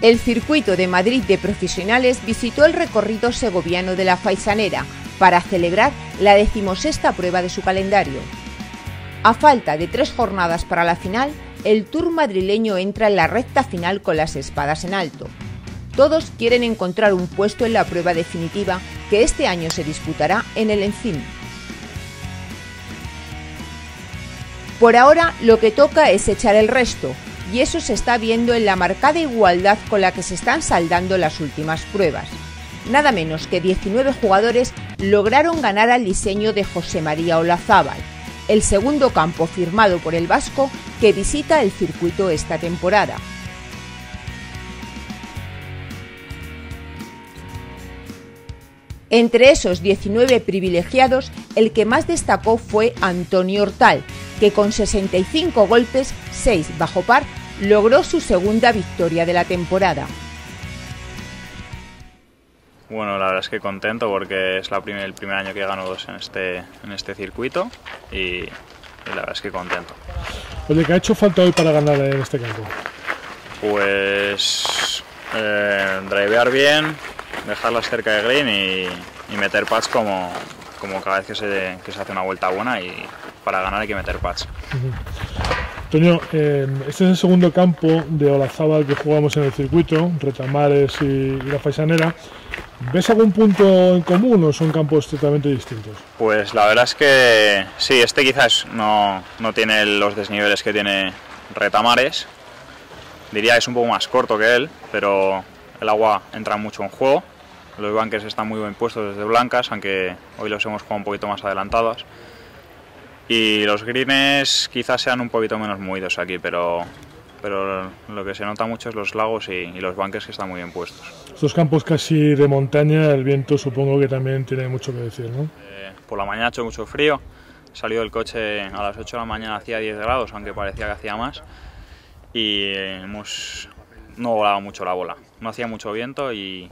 El circuito de Madrid de profesionales visitó el recorrido segoviano de la Faisanera para celebrar la decimosexta prueba de su calendario. A falta de tres jornadas para la final, el Tour madrileño entra en la recta final con las espadas en alto. Todos quieren encontrar un puesto en la prueba definitiva que este año se disputará en el Encín. Por ahora lo que toca es echar el resto, y eso se está viendo en la marcada igualdad con la que se están saldando las últimas pruebas. Nada menos que 19 jugadores lograron ganar al diseño de José María Olazábal, el segundo campo firmado por el Vasco que visita el circuito esta temporada. Entre esos 19 privilegiados, el que más destacó fue Antonio Hortal, que con 65 golpes, 6 bajo par, logró su segunda victoria de la temporada. Bueno, la verdad es que contento porque es la el primer año que gano dos en este, en este circuito y, la verdad es que contento. Oye, ¿qué ha hecho falta hoy para ganar en este campo? Pues eh, drivear bien, dejarlas cerca de green y, meter pads como, como cada vez que se, que se hace una vuelta buena y para ganar hay que meter pads. Toño, este es el segundo campo de Olazábal que jugamos en el circuito, Retamares y, la Faisanera. ¿Ves algún punto en común o son campos totalmente distintos? Pues la verdad es que sí, este quizás no, no tiene los desniveles que tiene Retamares. Diría que es un poco más corto que él, pero el agua entra mucho en juego. Los bunkers están muy bien puestos desde blancas, aunque hoy los hemos jugado un poquito más adelantados. Y los greens quizás sean un poquito menos movidos aquí, pero, pero lo que se nota mucho es los lagos y, los banques que están muy bien puestos. Estos campos casi de montaña, el viento supongo que también tiene mucho que decir, ¿no? Eh, por la mañana ha hecho mucho frío, salió del coche a las 8 de la mañana hacía 10 grados, aunque parecía que hacía más, y hemos, no volaba mucho la bola, no hacía mucho viento y,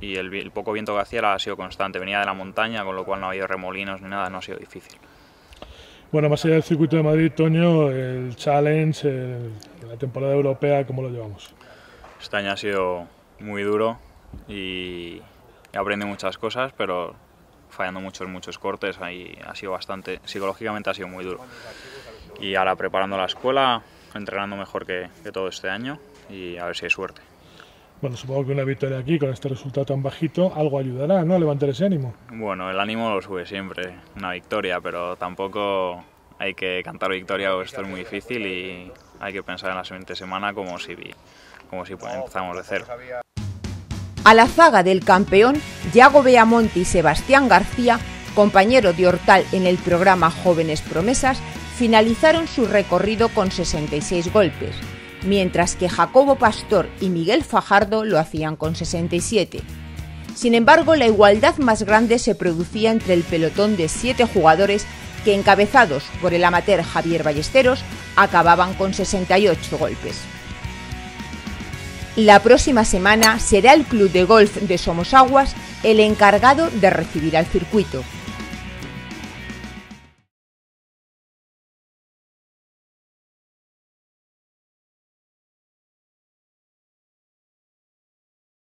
y el, el poco viento que hacía ha sido constante, venía de la montaña, con lo cual no ha habido remolinos ni nada, no ha sido difícil. Bueno, más allá del circuito de Madrid, Toño, el Challenge, la temporada europea, ¿cómo lo llevamos? Este año ha sido muy duro y he aprendido muchas cosas, pero fallando muchos, muchos cortes, ahí ha sido bastante, psicológicamente ha sido muy duro. Y ahora preparando la escuela, entrenando mejor que, que todo este año y a ver si hay suerte. Bueno, supongo que una victoria aquí con este resultado tan bajito algo ayudará, ¿no? A levantar ese ánimo. Bueno, el ánimo lo sube siempre, una victoria, pero tampoco hay que cantar victoria porque esto es muy difícil y hay que pensar en la siguiente semana como si, como si empezamos de cero. A la zaga del campeón, Yago Beamonte y Sebastián García, compañero de Hortal en el programa Jóvenes Promesas, finalizaron su recorrido con 66 golpes mientras que Jacobo Pastor y Miguel Fajardo lo hacían con 67. Sin embargo, la igualdad más grande se producía entre el pelotón de siete jugadores que, encabezados por el amateur Javier Ballesteros, acababan con 68 golpes. La próxima semana será el Club de Golf de Somosaguas el encargado de recibir al circuito.